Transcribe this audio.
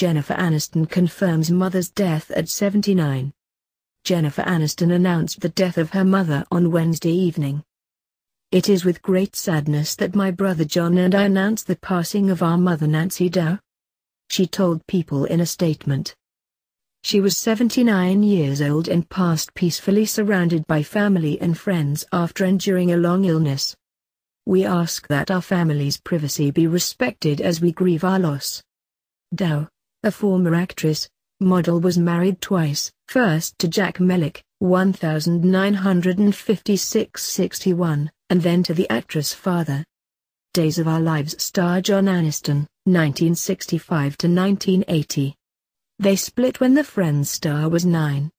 Jennifer Aniston confirms mother's death at 79. Jennifer Aniston announced the death of her mother on Wednesday evening. It is with great sadness that my brother John and I announce the passing of our mother Nancy Dow. She told people in a statement. She was 79 years old and passed peacefully surrounded by family and friends after enduring a long illness. We ask that our family's privacy be respected as we grieve our loss. Dow, a former actress, model was married twice, first to Jack Mellick, 1956-61, and then to the actress' father. Days of Our Lives star John Aniston, 1965-1980. They split when the Friends star was nine.